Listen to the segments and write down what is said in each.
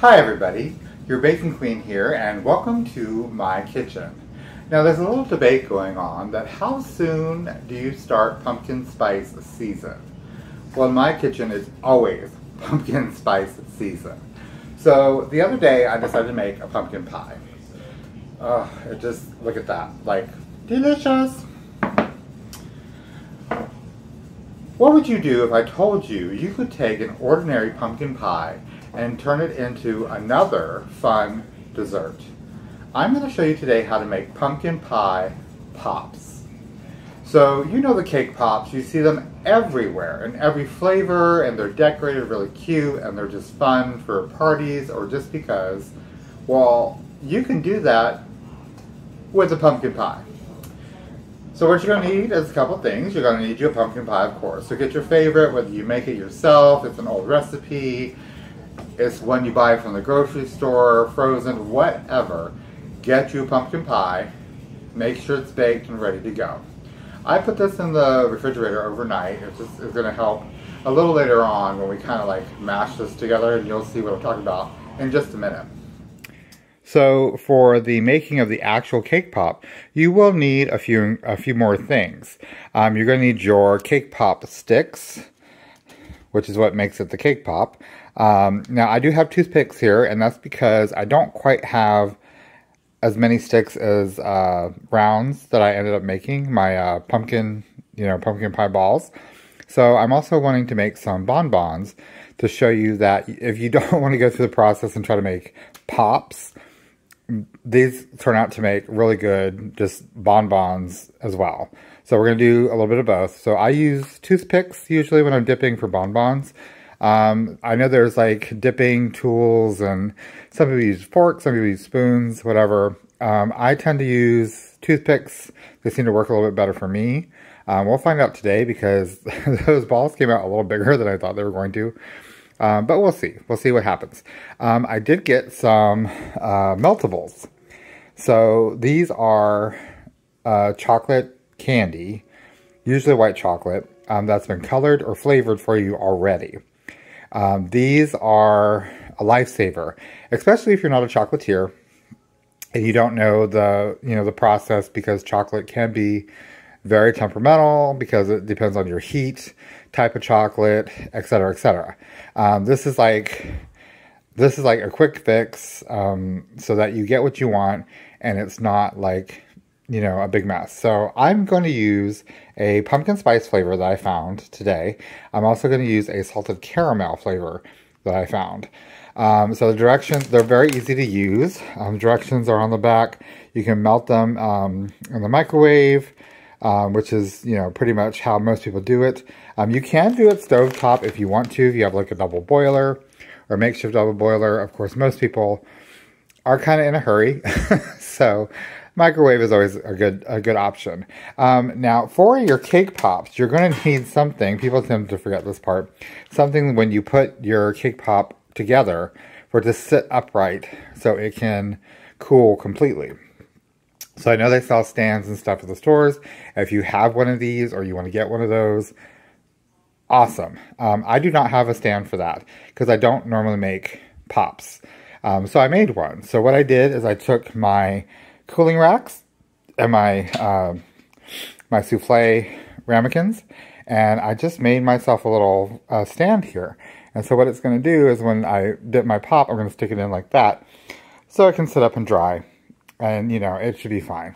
Hi everybody, your Baking Queen here and welcome to my kitchen. Now there's a little debate going on that how soon do you start pumpkin spice season? Well in my kitchen it's always pumpkin spice season. So the other day I decided to make a pumpkin pie. Oh, it just, look at that, like delicious. What would you do if I told you you could take an ordinary pumpkin pie and turn it into another fun dessert? I'm going to show you today how to make pumpkin pie pops. So you know the cake pops, you see them everywhere in every flavor and they're decorated really cute and they're just fun for parties or just because. Well, you can do that with a pumpkin pie. So what you're going to need is a couple things. You're going to need your pumpkin pie, of course. So get your favorite, whether you make it yourself, it's an old recipe, it's one you buy from the grocery store, frozen, whatever. Get you a pumpkin pie, make sure it's baked and ready to go. I put this in the refrigerator overnight. It's just it's going to help a little later on when we kind of like mash this together and you'll see what I'm talking about in just a minute. So for the making of the actual cake pop, you will need a few a few more things. Um, you're going to need your cake pop sticks, which is what makes it the cake pop. Um, now I do have toothpicks here, and that's because I don't quite have as many sticks as uh, rounds that I ended up making, my uh, pumpkin, you know, pumpkin pie balls. So I'm also wanting to make some bonbons to show you that if you don't want to go through the process and try to make pops, these turn out to make really good just bonbons as well. So we're going to do a little bit of both. So I use toothpicks usually when I'm dipping for bonbons. Um, I know there's like dipping tools and some people use forks, some people use spoons, whatever. Um, I tend to use toothpicks. They seem to work a little bit better for me. Um, we'll find out today because those balls came out a little bigger than I thought they were going to. Um, but we'll see. We'll see what happens. Um, I did get some uh, meltables. So these are uh, chocolate candy, usually white chocolate, um, that's been colored or flavored for you already. Um, these are a lifesaver, especially if you're not a chocolatier and you don't know the you know the process because chocolate can be very temperamental because it depends on your heat type of chocolate, etc., etc. Um, this is like this is like a quick fix um, so that you get what you want and it's not like you know a big mess. So I'm going to use a pumpkin spice flavor that I found today. I'm also going to use a salted caramel flavor that I found. Um, so the directions, they're very easy to use. Um, directions are on the back. You can melt them um, in the microwave um, which is, you know, pretty much how most people do it. Um, you can do it stovetop if you want to, if you have like a double boiler or makeshift double boiler. Of course, most people are kind of in a hurry, so microwave is always a good a good option. Um, now, for your cake pops, you're going to need something. People tend to forget this part. Something when you put your cake pop together for it to sit upright so it can cool completely. So I know they sell stands and stuff at the stores. If you have one of these or you want to get one of those, awesome. Um, I do not have a stand for that because I don't normally make pops. Um, so I made one. So what I did is I took my cooling racks and my uh, my souffle ramekins and I just made myself a little uh, stand here. And so what it's going to do is when I dip my pop, I'm going to stick it in like that so it can sit up and dry and you know, it should be fine.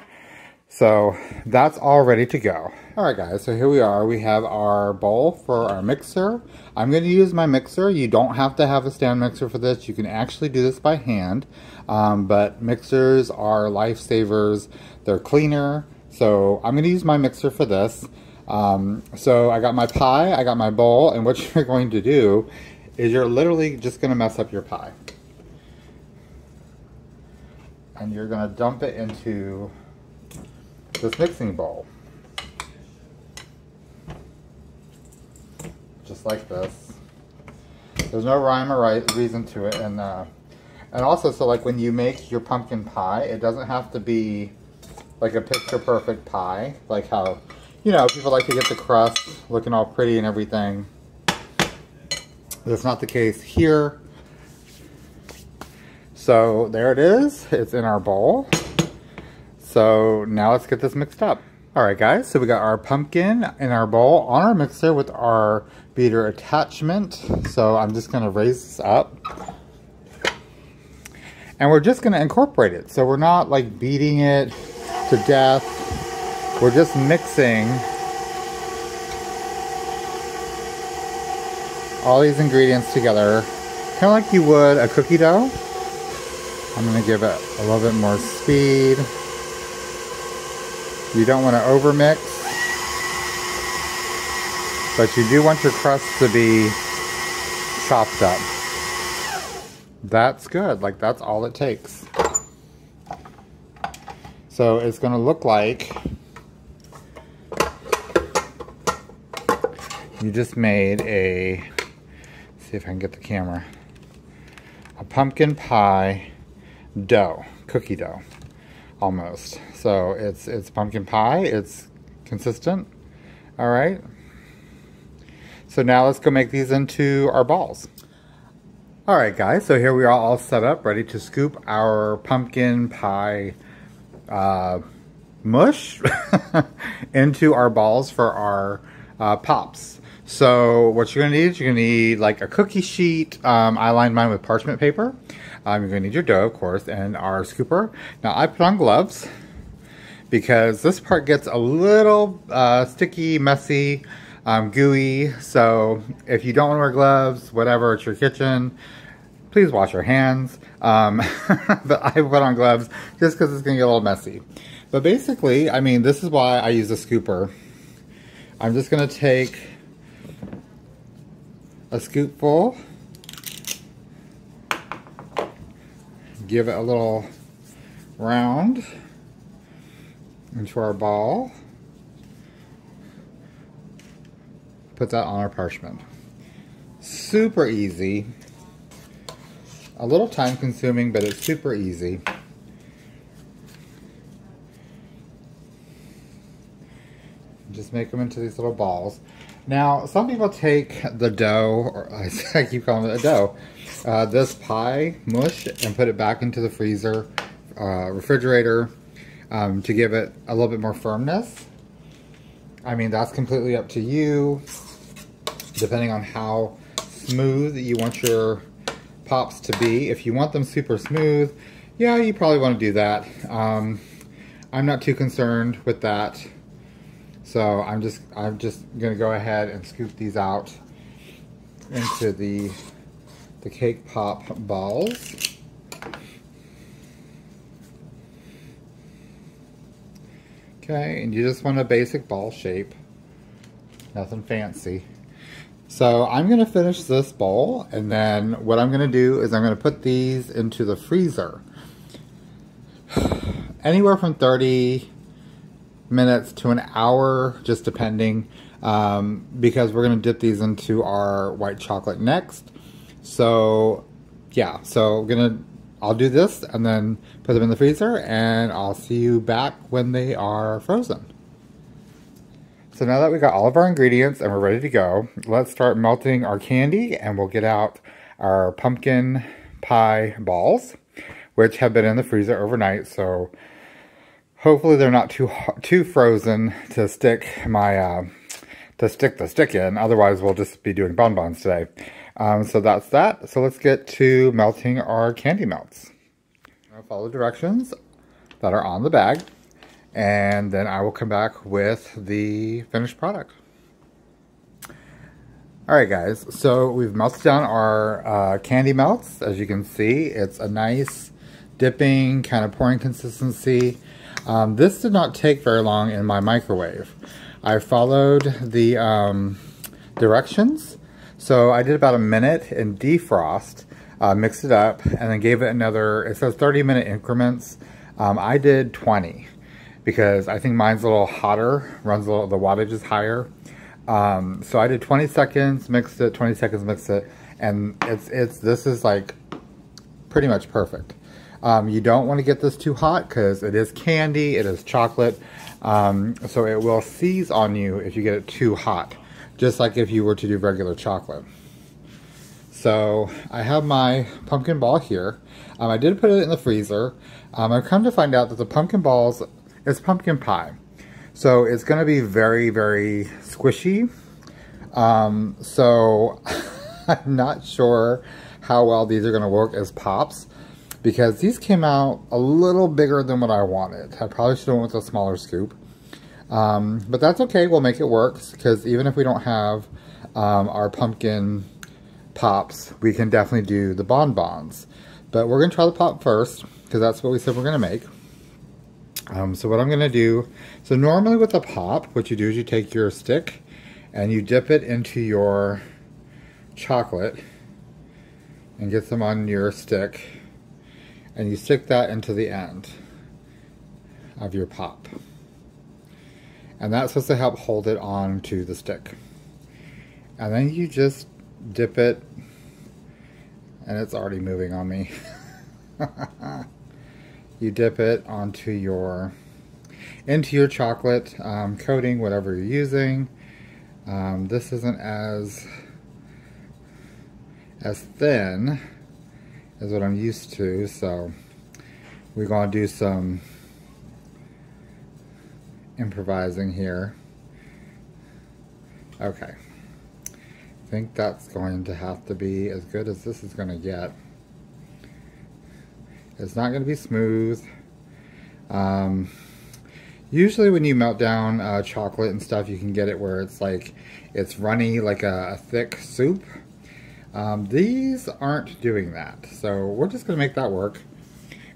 So that's all ready to go. All right guys, so here we are. We have our bowl for our mixer. I'm going to use my mixer. You don't have to have a stand mixer for this. You can actually do this by hand. Um, but mixers are lifesavers. They're cleaner. So I'm going to use my mixer for this. Um, so I got my pie, I got my bowl, and what you're going to do is you're literally just going to mess up your pie and you're going to dump it into this mixing bowl. Just like this. There's no rhyme or right reason to it. And, uh, and also, so like when you make your pumpkin pie, it doesn't have to be like a picture perfect pie. Like how, you know, people like to get the crust looking all pretty and everything. That's not the case here. So there it is. It's in our bowl. So now let's get this mixed up. All right, guys, so we got our pumpkin in our bowl on our mixer with our beater attachment. So I'm just gonna raise this up. And we're just gonna incorporate it. So we're not like beating it to death. We're just mixing all these ingredients together, kind of like you would a cookie dough. I'm gonna give it a little bit more speed. You don't want to overmix, but you do want your crust to be chopped up. That's good, like that's all it takes. So it's gonna look like you just made a, see if I can get the camera, a pumpkin pie dough, cookie dough almost. So it's it's pumpkin pie. It's consistent. All right. So now let's go make these into our balls. All right, guys. So here we are all set up, ready to scoop our pumpkin pie uh, mush into our balls for our uh, pops. So what you're gonna need is you're gonna need like a cookie sheet. Um, I lined mine with parchment paper. Um, you're gonna need your dough, of course, and our scooper. Now I put on gloves because this part gets a little uh, sticky, messy, um, gooey. So if you don't want to wear gloves, whatever, it's your kitchen, please wash your hands. Um, but I put on gloves just because it's gonna get a little messy. But basically, I mean, this is why I use a scooper. I'm just gonna take a scoopful give it a little round into our ball. Put that on our parchment. Super easy. A little time consuming, but it's super easy. Just make them into these little balls. Now, some people take the dough, or I keep calling it a dough, uh, this pie mush and put it back into the freezer, uh, refrigerator um, to give it a little bit more firmness. I mean, that's completely up to you, depending on how smooth you want your pops to be. If you want them super smooth, yeah, you probably want to do that. Um, I'm not too concerned with that. So I'm just I'm just gonna go ahead and scoop these out into the the cake pop balls. Okay, and you just want a basic ball shape. Nothing fancy. So I'm going to finish this bowl, and then what I'm going to do is I'm going to put these into the freezer. Anywhere from 30 minutes to an hour, just depending, um, because we're going to dip these into our white chocolate next. So yeah, so I'm gonna I'll do this and then put them in the freezer and I'll see you back when they are frozen. So now that we got all of our ingredients and we're ready to go, let's start melting our candy and we'll get out our pumpkin pie balls, which have been in the freezer overnight. So hopefully they're not too too frozen to stick my uh, to stick the stick in. Otherwise, we'll just be doing bonbons today. Um, so that's that. So let's get to melting our candy melts. Follow directions that are on the bag. And then I will come back with the finished product. Alright guys, so we've melted down our uh, candy melts. As you can see, it's a nice dipping, kind of pouring consistency. Um, this did not take very long in my microwave. I followed the um, directions so I did about a minute in defrost, uh, mixed it up, and then gave it another, it says 30 minute increments. Um, I did 20 because I think mine's a little hotter, runs a little, the wattage is higher. Um, so I did 20 seconds, mixed it, 20 seconds, mixed it, and it's, it's, this is like pretty much perfect. Um, you don't want to get this too hot because it is candy, it is chocolate, um, so it will seize on you if you get it too hot just like if you were to do regular chocolate. So I have my pumpkin ball here. Um, I did put it in the freezer. Um, I've come to find out that the pumpkin balls is pumpkin pie. So it's going to be very, very squishy. Um, so I'm not sure how well these are going to work as pops because these came out a little bigger than what I wanted. I probably should have went with a smaller scoop. Um, but that's okay, we'll make it work because even if we don't have um, our pumpkin pops, we can definitely do the bonbons. But we're going to try the pop first because that's what we said we're going to make. Um, so what I'm going to do, so normally with a pop, what you do is you take your stick and you dip it into your chocolate and get some on your stick and you stick that into the end of your pop. And that's supposed to help hold it on to the stick. And then you just dip it and it's already moving on me. you dip it onto your into your chocolate um, coating, whatever you're using. Um, this isn't as as thin as what I'm used to, so we're going to do some improvising here. Okay. I think that's going to have to be as good as this is going to get. It's not going to be smooth. Um, usually when you melt down uh, chocolate and stuff, you can get it where it's like, it's runny like a, a thick soup. Um, these aren't doing that, so we're just going to make that work.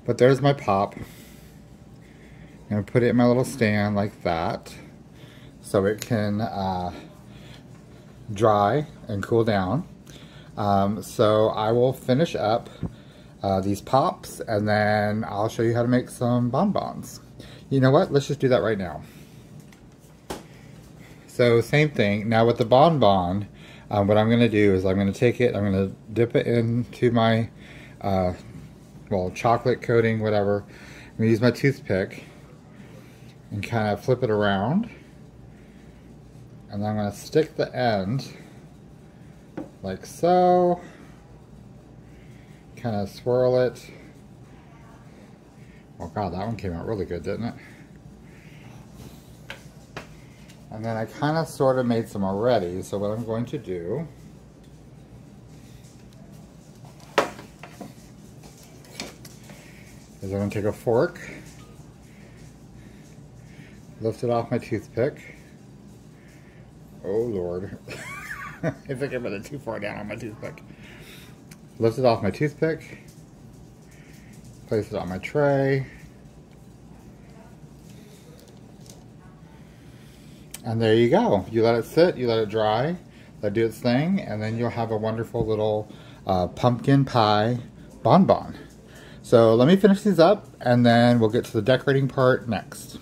But there's my pop. I'm to put it in my little stand like that so it can uh, dry and cool down. Um, so I will finish up uh, these pops and then I'll show you how to make some bonbons. You know what? Let's just do that right now. So same thing. Now with the bonbon, um, what I'm going to do is I'm going to take it, I'm going to dip it into my, uh, well, chocolate coating, whatever. I'm going to use my toothpick and kind of flip it around. And I'm going to stick the end like so. Kind of swirl it. Oh god, that one came out really good, didn't it? And then I kind of sort of made some already, so what I'm going to do is I'm going to take a fork, lift it off my toothpick. Oh lord. I think I put it too far down on my toothpick. Lift it off my toothpick, place it on my tray, And there you go. You let it sit, you let it dry, let it do its thing, and then you'll have a wonderful little uh, pumpkin pie bonbon. So let me finish these up, and then we'll get to the decorating part next.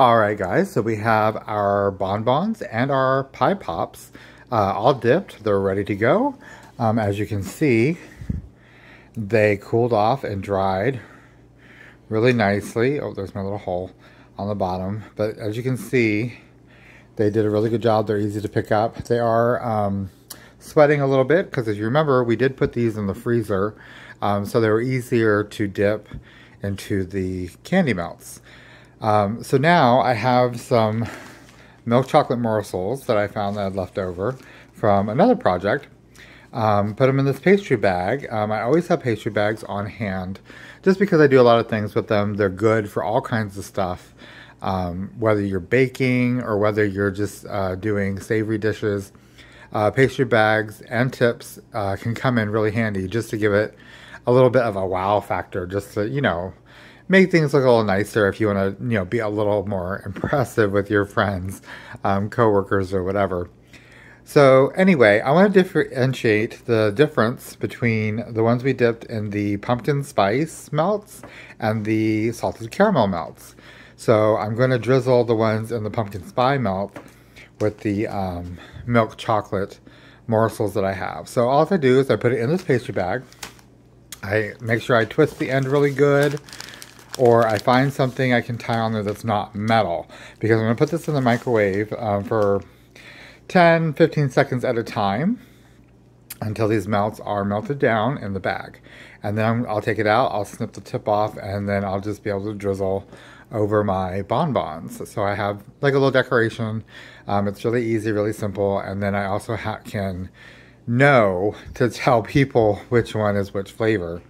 Alright guys, so we have our bonbons and our pie pops uh, all dipped. They're ready to go. Um, as you can see, they cooled off and dried really nicely. Oh, there's my little hole on the bottom. But as you can see, they did a really good job. They're easy to pick up. They are um, sweating a little bit because as you remember, we did put these in the freezer. Um, so they were easier to dip into the candy melts. Um, so now I have some milk chocolate morsels that I found that I had left over from another project. Um, put them in this pastry bag. Um, I always have pastry bags on hand just because I do a lot of things with them. They're good for all kinds of stuff, um, whether you're baking or whether you're just uh, doing savory dishes. Uh, pastry bags and tips uh, can come in really handy just to give it a little bit of a wow factor, just to, you know, make things look a little nicer if you want to, you know, be a little more impressive with your friends, um, coworkers, or whatever. So anyway, I want to differentiate the difference between the ones we dipped in the pumpkin spice melts and the salted caramel melts. So I'm going to drizzle the ones in the pumpkin spice melt with the um, milk chocolate morsels that I have. So all I do is I put it in this pastry bag. I make sure I twist the end really good or I find something I can tie on there that's not metal because I'm going to put this in the microwave um, for 10, 15 seconds at a time. until these melts are melted down in the bag. And then I'll take it out, I'll snip the tip off, and then I'll just be able to drizzle over my bonbons. So I have like a little decoration. Um, it's really easy, really simple. And then I also can know to tell people which one is which flavor.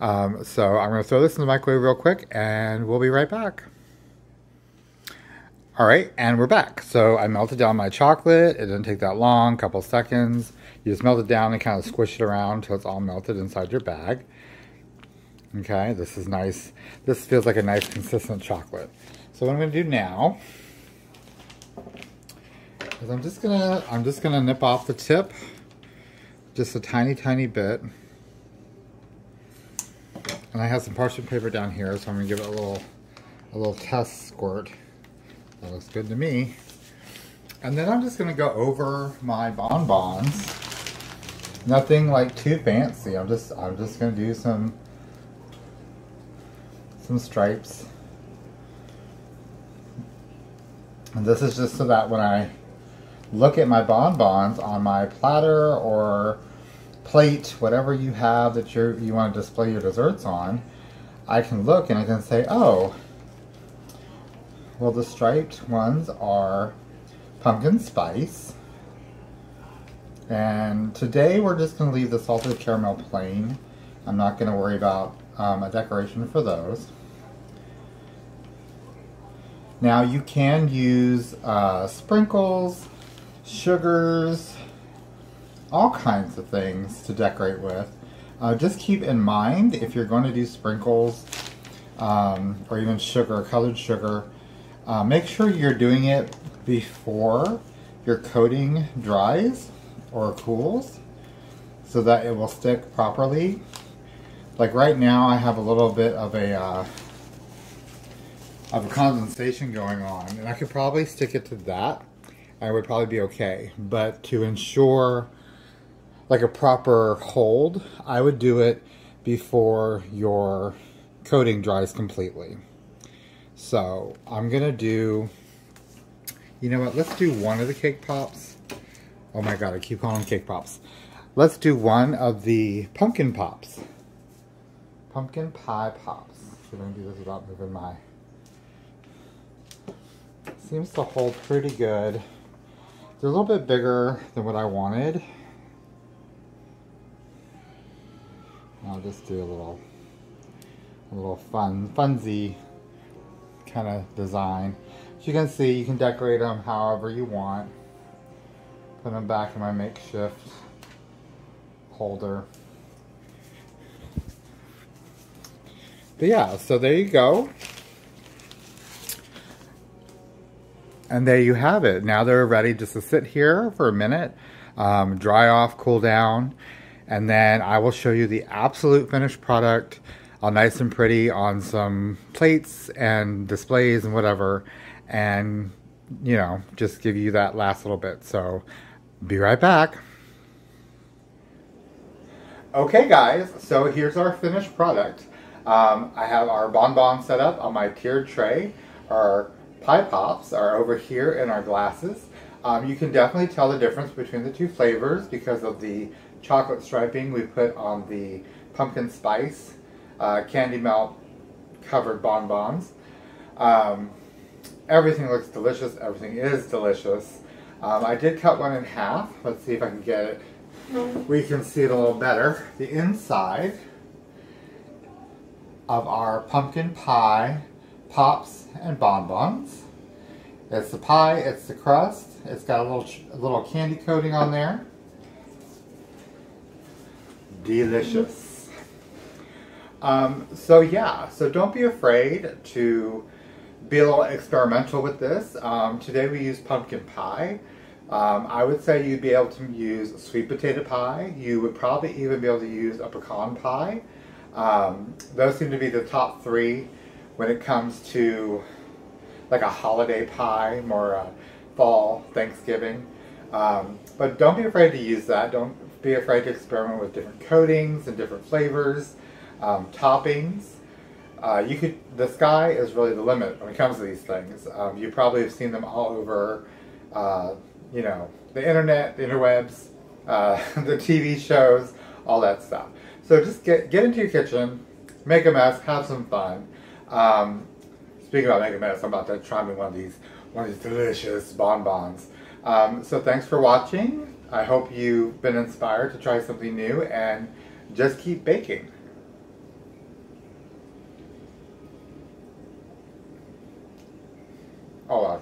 Um, so I'm going to throw this in the microwave real quick and we'll be right back. All right, and we're back. So I melted down my chocolate. It didn't take that long, couple seconds. You just melt it down and kind of squish it around until it's all melted inside your bag. Okay, this is nice. This feels like a nice consistent chocolate. So what I'm gonna do now is I'm just gonna I'm just gonna nip off the tip just a tiny tiny bit. And I have some parchment paper down here, so I'm gonna give it a little a little test squirt. That looks good to me. And then I'm just gonna go over my bonbons. Nothing like too fancy. I'm just I'm just gonna do some some stripes. And this is just so that when I look at my bonbons on my platter or plate, whatever you have that you you want to display your desserts on, I can look and I can say, oh, well, the striped ones are pumpkin spice. And today we're just going to leave the salted caramel plain. I'm not going to worry about um, a decoration for those. Now you can use uh, sprinkles, sugars, all kinds of things to decorate with. Uh, just keep in mind if you're going to do sprinkles um, or even sugar, colored sugar, uh, make sure you're doing it before your coating dries or cools so that it will stick properly. Like right now I have a little bit of a uh, of a condensation going on and I could probably stick it to that. I would probably be okay. But to ensure like a proper hold, I would do it before your coating dries completely. So I'm gonna do, you know what, let's do one of the cake pops. Oh my god, I keep calling them cake pops. Let's do one of the pumpkin pops. Pumpkin pie pops. Should I do this without moving my... Seems to hold pretty good. They're a little bit bigger than what I wanted. I'll just do a little, a little fun, funsy kind of design. As you can see, you can decorate them however you want. Put them back in my makeshift holder. But yeah, so there you go. And there you have it. Now they're ready just to sit here for a minute, um, dry off, cool down, and then I will show you the absolute finished product all nice and pretty on some plates and displays and whatever. And you know just give you that last little bit. So be right back. Okay guys so here's our finished product. Um, I have our bonbon set up on my tiered tray. Our pie pops are over here in our glasses. Um, you can definitely tell the difference between the two flavors because of the chocolate striping we put on the pumpkin spice uh, candy melt covered bonbons. Um, everything looks delicious. Everything is delicious. Um, I did cut one in half. Let's see if I can get it. We can see it a little better. The inside of our pumpkin pie pops and bonbons. It's the pie, it's the crust, it's got a little, a little candy coating on there. Delicious. Um, so yeah, so don't be afraid to be a little experimental with this. Um, today we use pumpkin pie. Um, I would say you'd be able to use sweet potato pie. You would probably even be able to use a pecan pie. Um, those seem to be the top three when it comes to like a holiday pie, more uh, fall, Thanksgiving. Um, but don't be afraid to use that. Don't be afraid to experiment with different coatings and different flavors, um, toppings. Uh, you could, the sky is really the limit when it comes to these things. Um, you probably have seen them all over, uh, you know, the internet, the interwebs, uh, the TV shows, all that stuff. So just get, get into your kitchen, make a mess, have some fun. Um, speaking about making a mess, I'm about to try me one of these, one of these delicious bonbons. Um, so thanks for watching. I hope you've been inspired to try something new and just keep baking. All.